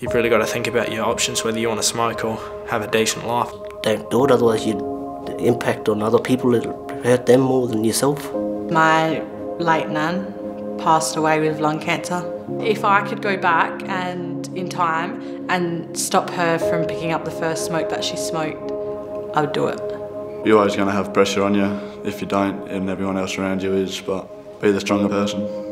you've really got to think about your options, whether you want to smoke or have a decent life. Don't do it, otherwise you impact on other people, it'll hurt them more than yourself. My late nan passed away with lung cancer. If I could go back and in time and stop her from picking up the first smoke that she smoked, I would do it. You're always going to have pressure on you if you don't, and everyone else around you is, but be the stronger person.